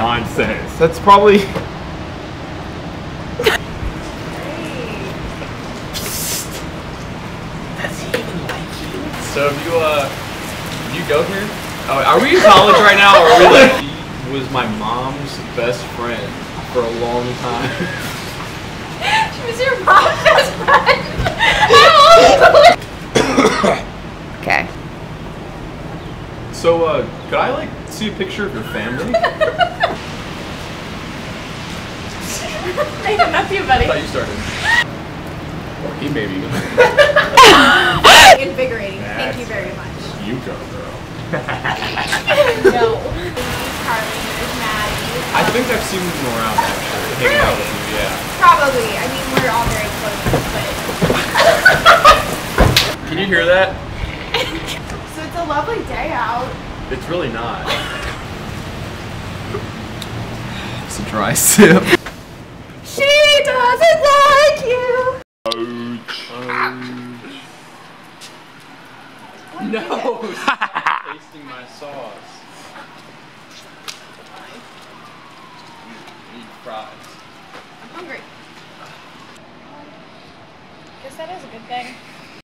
Nonsense. That's probably. So if you uh, if you go here, oh, are we in college right now, or are we like? He was my mom's best friend for a long time. she was your mom's best friend. Okay. So, uh, could I like see a picture of your family? I come up to you, I buddy. thought you started. Or he maybe. Invigorating. Thank you very much. you go, girl. no. Carly, there's Maddie. I think I've seen them around actually, hanging out with you. Yeah. Probably. I mean, we're all very close, but. Can you hear that? So it's a lovely day out. It's really not. It's a dry sip. She doesn't like you. No! Tasting my sauce. Eat fries. I'm hungry. Guess that is a good thing.